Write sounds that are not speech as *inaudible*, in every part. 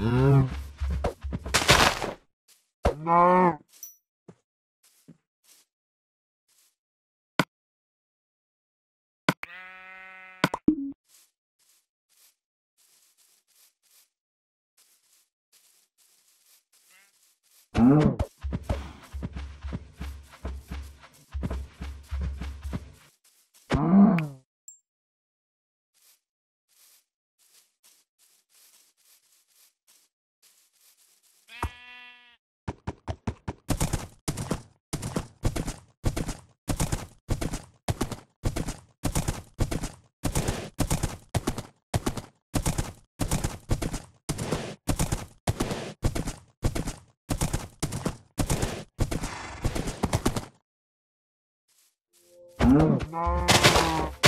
No. Não. Não.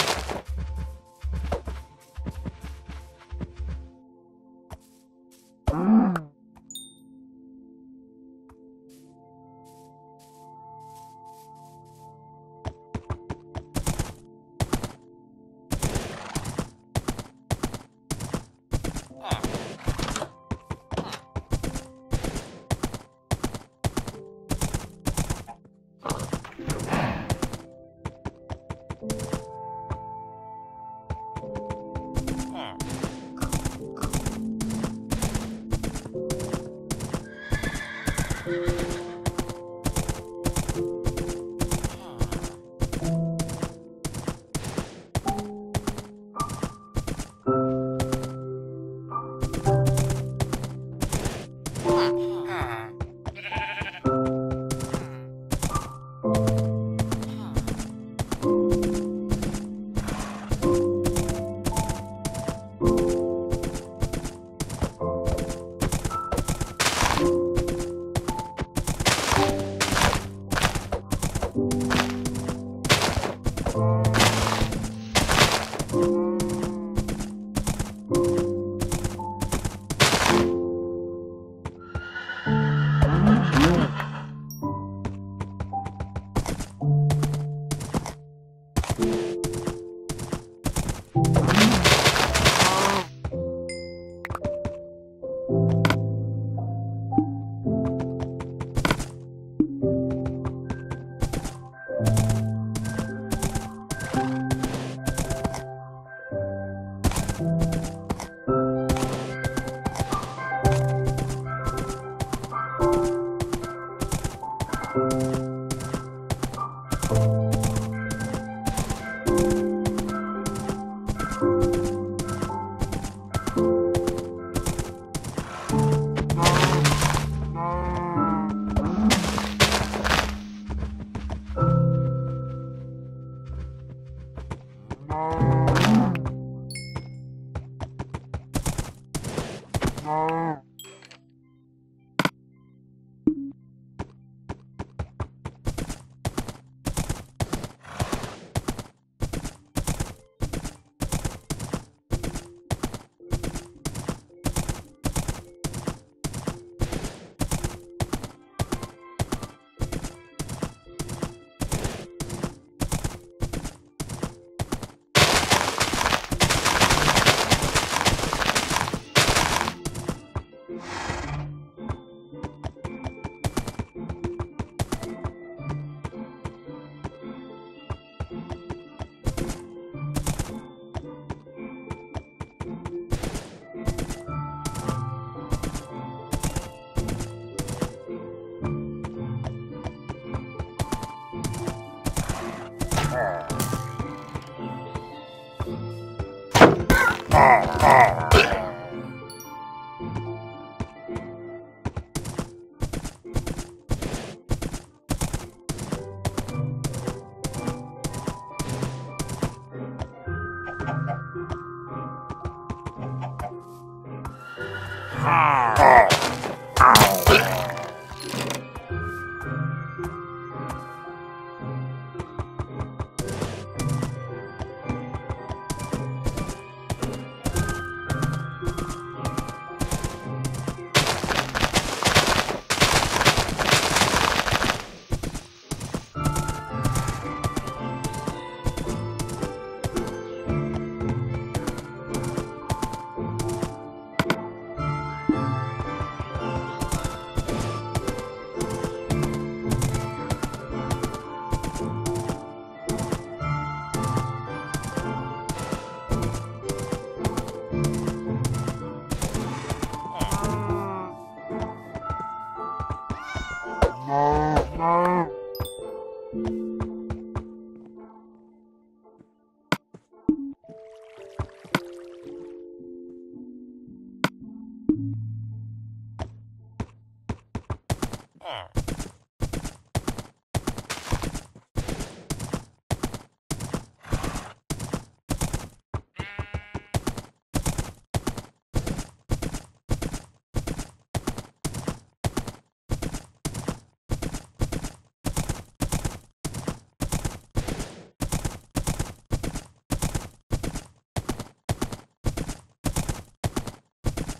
No,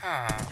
Ah.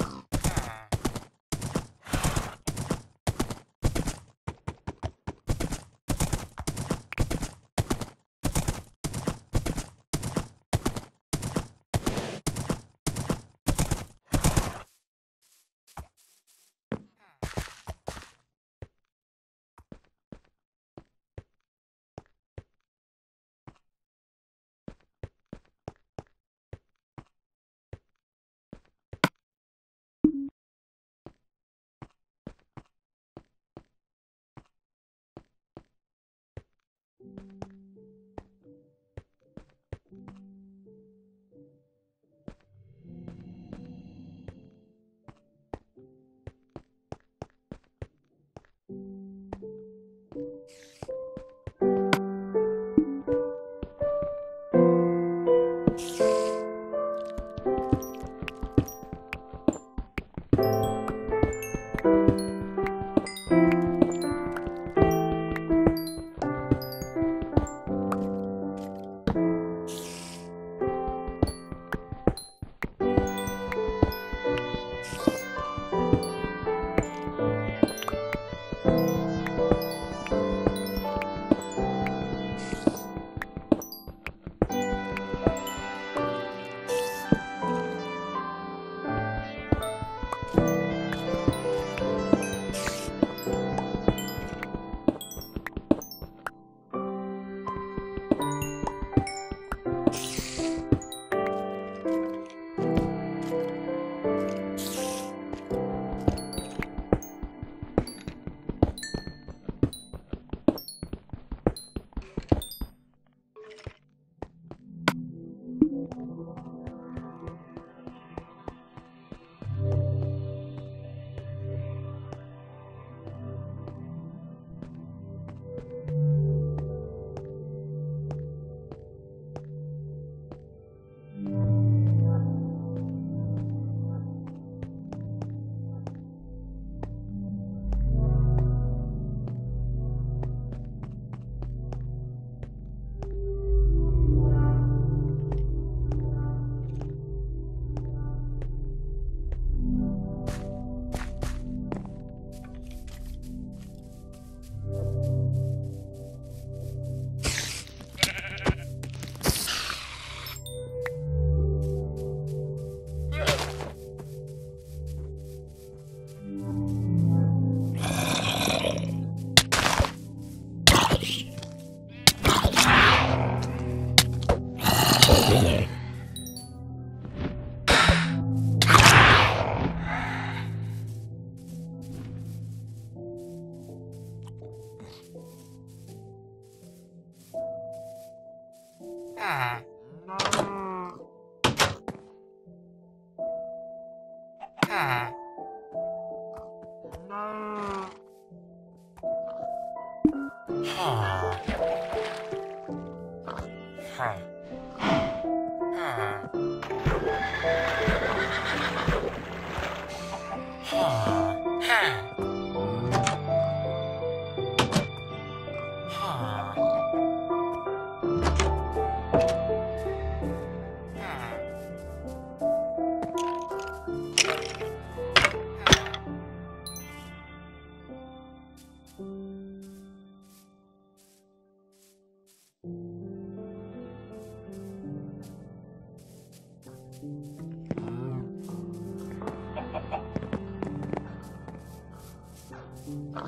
Ha! *laughs*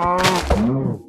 음.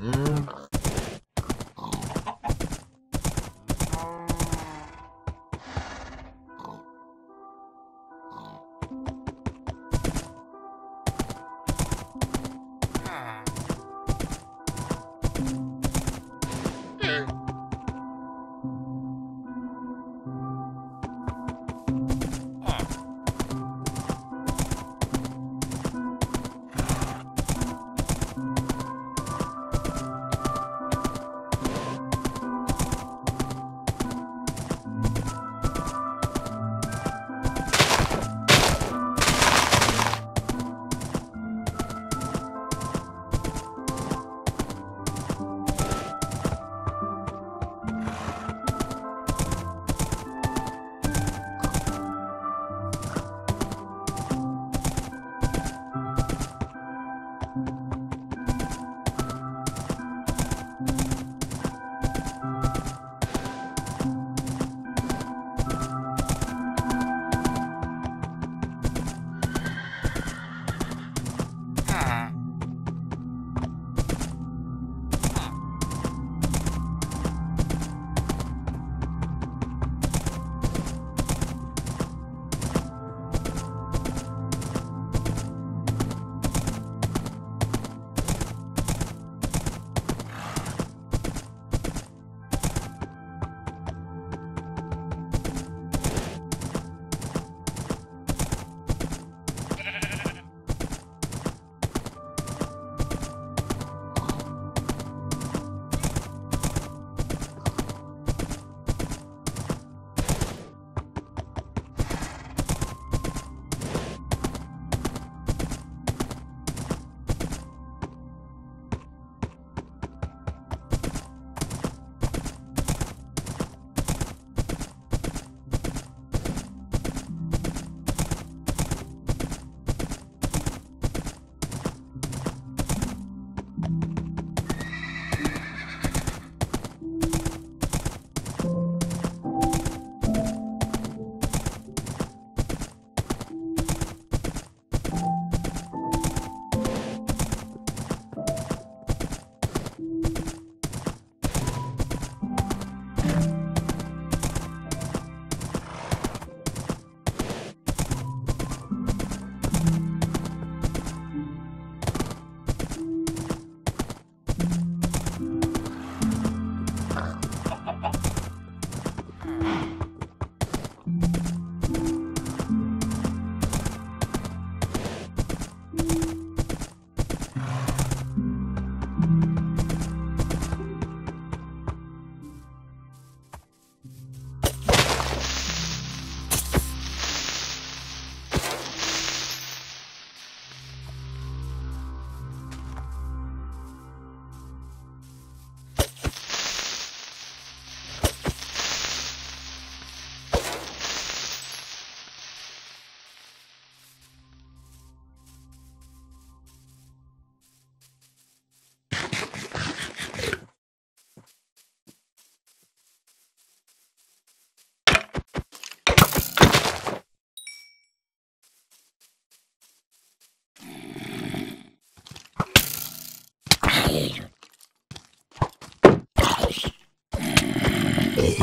Mm.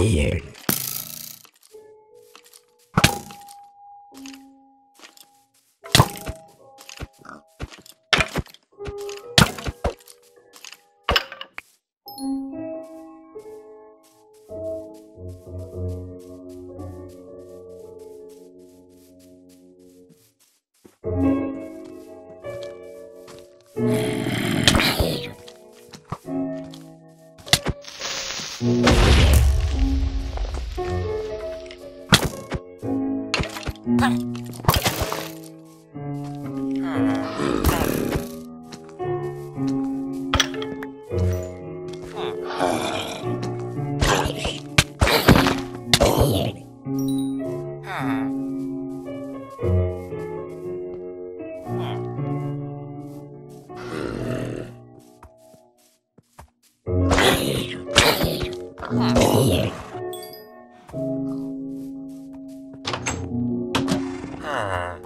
scared. No.